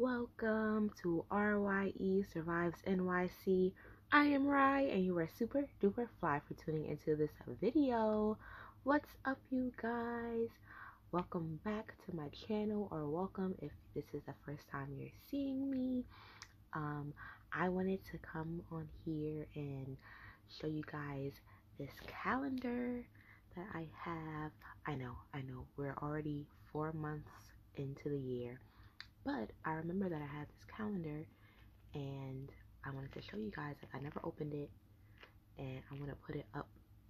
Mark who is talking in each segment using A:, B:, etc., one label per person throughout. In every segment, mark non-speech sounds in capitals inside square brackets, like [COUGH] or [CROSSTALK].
A: Welcome to RYE Survives NYC. I am Rye, and you are super duper fly for tuning into this video. What's up, you guys? Welcome back to my channel, or welcome if this is the first time you're seeing me. Um, I wanted to come on here and show you guys this calendar that I have. I know, I know, we're already four months into the year but I remember that I had this calendar and I wanted to show you guys. Like I never opened it and I want to put it up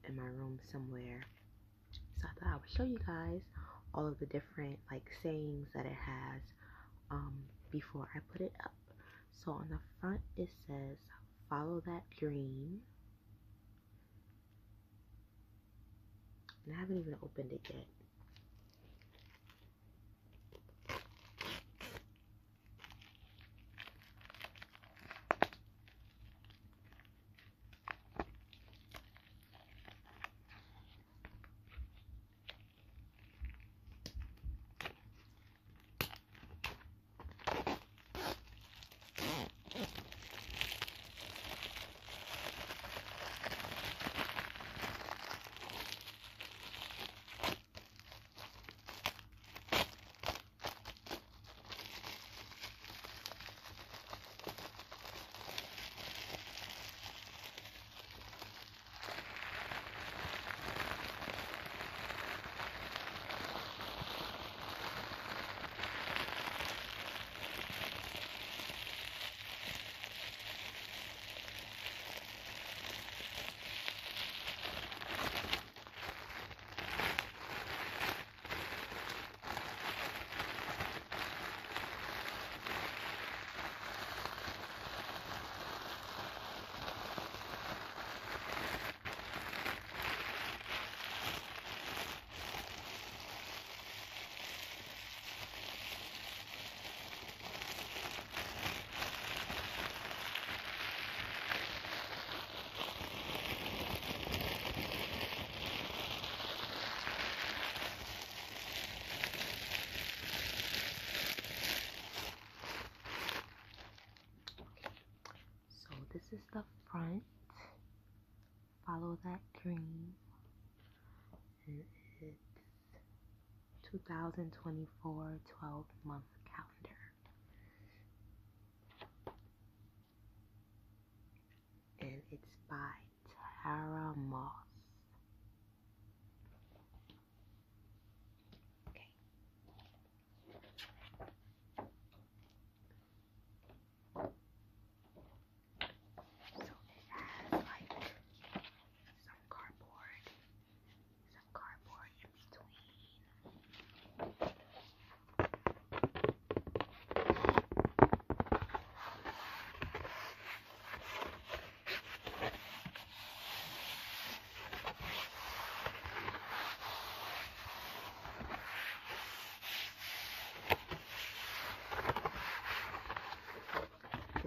A: in my room somewhere. So I thought I would show you guys all of the different like sayings that it has um, before I put it up. So on the front it says follow that dream. And I haven't even opened it yet. 2024 12 month calendar. And it's by Tara Moss.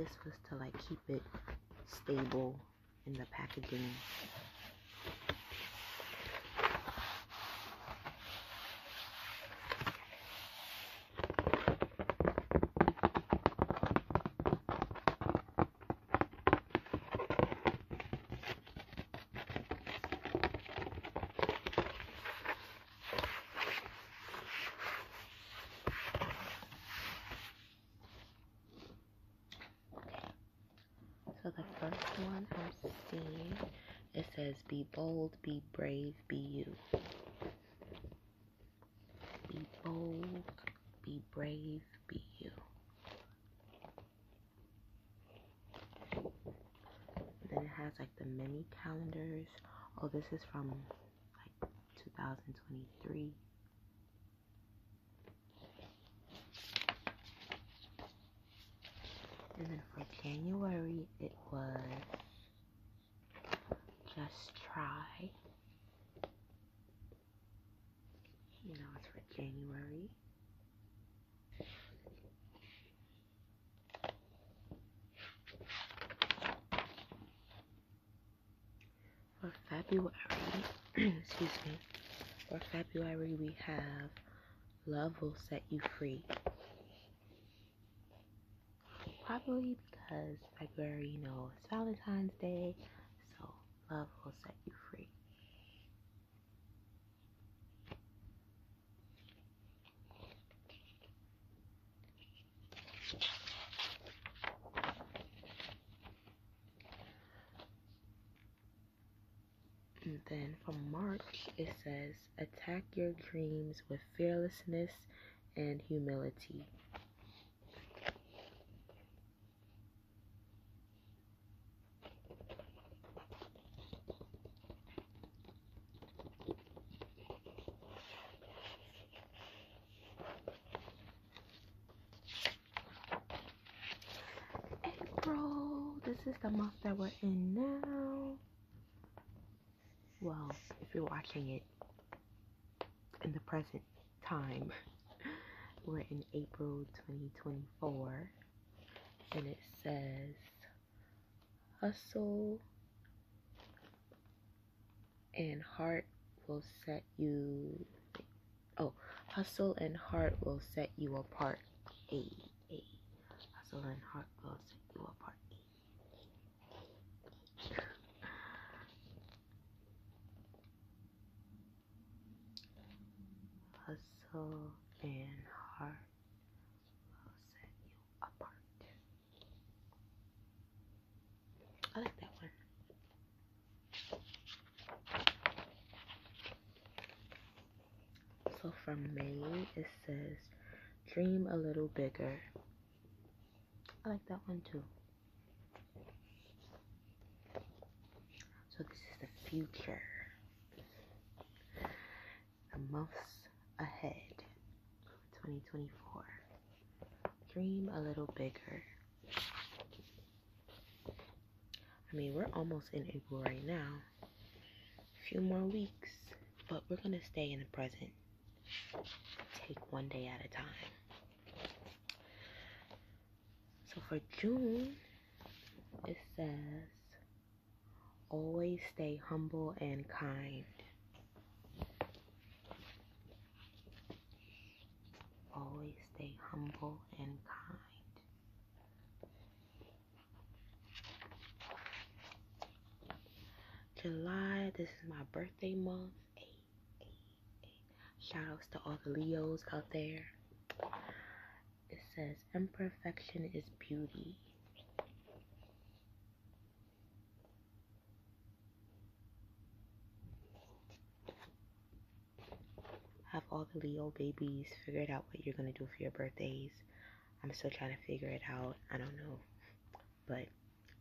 A: This was to like keep it stable in the packaging So the first one I'm seeing, it says, be bold, be brave, be you. Be bold, be brave, be you. Then it has like the mini calendars. Oh, this is from like 2023. And then for January, it was just try. You know, it's for January. For February, [CLEARS THROAT] excuse me, for February, we have Love Will Set You Free. Probably because February, you know, it's Valentine's Day, so love will set you free. And then from March, it says, attack your dreams with fearlessness and humility. April, this is the month that we're in now. Well, if you're watching it in the present time, [LAUGHS] we're in April 2024, and it says hustle and heart will set you. Oh, hustle and heart will set you apart. A, a. Hustle and heart will set you apart. Hustle and heart will set you apart. I like that one. So from May, it says, dream a little bigger. I like that one too. So this is the future. The months ahead. 2024. Dream a little bigger. I mean, we're almost in April right now. A few more weeks, but we're to stay in the present. Take one day at a time. So for June, it says, always stay humble and kind. Always stay humble and kind. July, this is my birthday month. Shout outs to all the Leos out there. It says, Imperfection is beauty. Have all the Leo babies figured out what you're to do for your birthdays. I'm still trying to figure it out. I don't know. But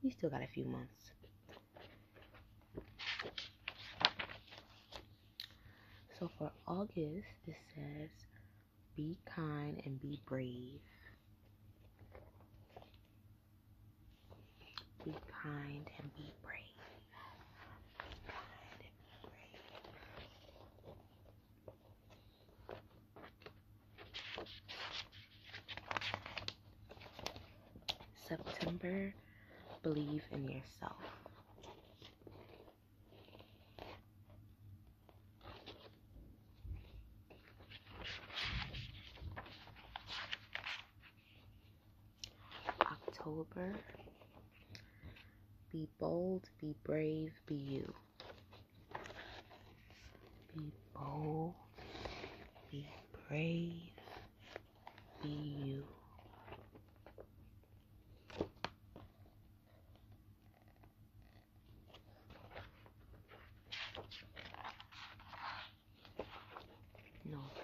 A: we still got a few months. So for August, it says, be kind and be brave. Be kind and be brave. Be kind and be brave. September, believe in yourself. October, be bold, be brave, be you. Be bold, be brave, be you.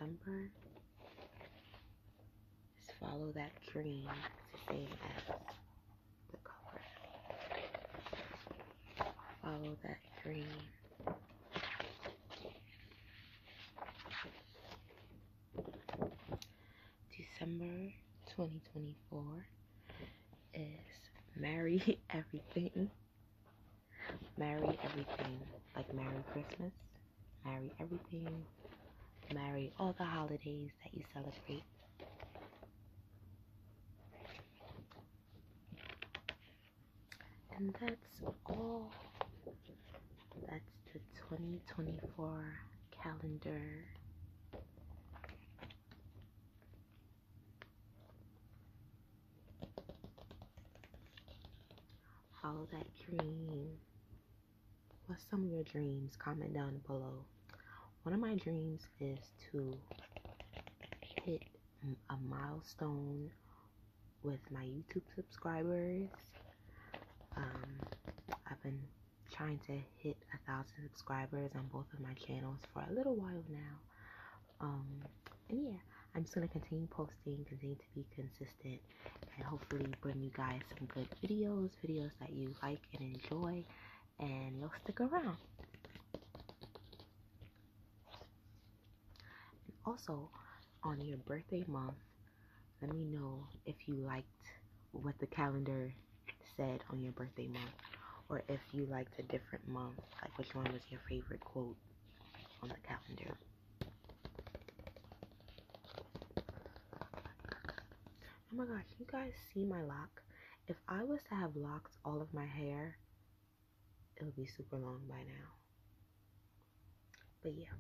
A: November is follow that dream. The same as the cover. Follow that dream. December 2024 is marry [LAUGHS] everything. Marry everything. Like Merry Christmas. Marry everything. Marry all the holidays that you celebrate. And that's all. That's the 2024 calendar. follow that dream. What's some of your dreams? Comment down below. One of my dreams is to hit a milestone with my YouTube subscribers. Um, I've been trying to hit a thousand subscribers on both of my channels for a little while now. Um, and yeah, I'm just gonna continue posting, continue to be consistent, and hopefully bring you guys some good videos, videos that you like and enjoy, and you'll stick around. Also, on your birthday month, let me know if you liked what the calendar said on your birthday month, or if you liked a different month, like which one was your favorite quote on the calendar. Oh my gosh, you guys see my lock? If I was to have locked all of my hair, it would be super long by now. But yeah,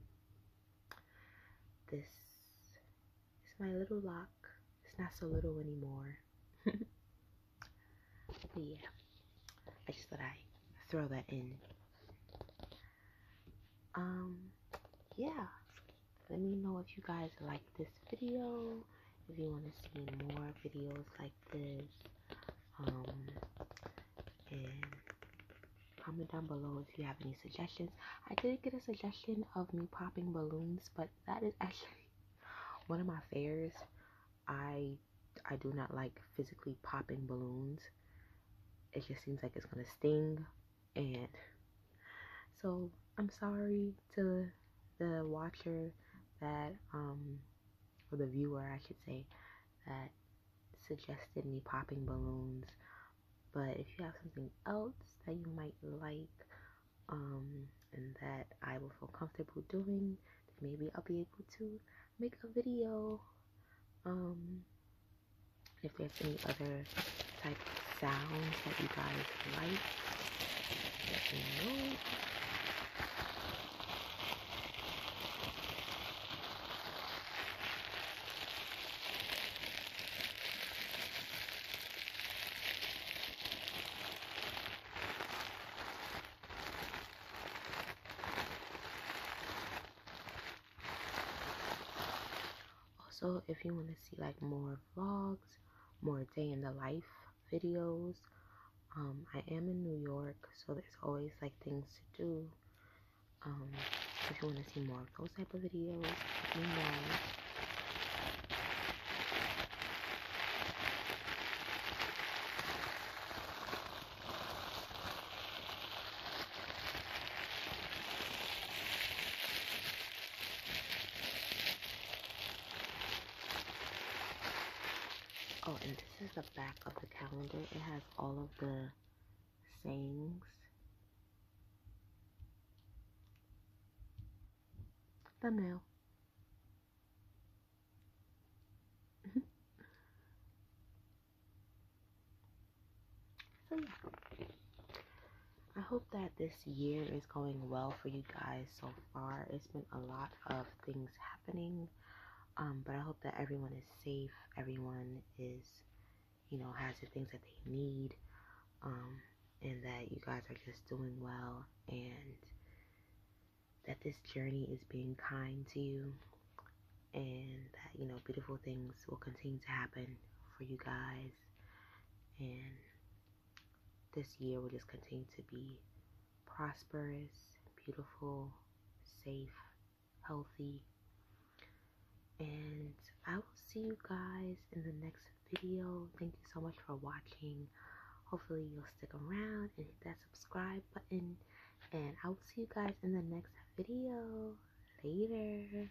A: this is my little lock. It's not so little anymore. [LAUGHS] but yeah, I just thought I'd throw that in. Um, yeah, let me know if you guys like this video if you want to see more videos like this um, comment down below if you have any suggestions. I did get a suggestion of me popping balloons but that is [LAUGHS] actually one of my fears i i do not like physically popping balloons. It just seems like it's gonna sting and so i'm sorry to the watcher that um or the viewer, I should say, that suggested me popping balloons. But if you have something else that you might like, um, and that I will feel comfortable doing, then maybe I'll be able to make a video. Um, if there's any other type of sounds that you guys like, let me know. Also if you want to see like more vlogs more day in the life videos um i am in new york so there's always like things to do. Um if you want to see more of those type of videos let me know and this is the back of the calendar. It has all of the sayings. Thumbnail. [LAUGHS] so yeah. I hope that this year is going well for you guys so far. It's been a lot of things happening um, but I hope that everyone is safe, everyone is, you know, has the things that they need, um, and that you guys are just doing well, and that this journey is being kind to you, and that, you know, beautiful things will continue to happen for you guys, and this year will just continue to be prosperous, beautiful, safe, healthy, and I will see you guys in the next video. Thank you so much for watching. Hopefully you'll stick around and hit that subscribe button. And I will see you guys in the next video. Later.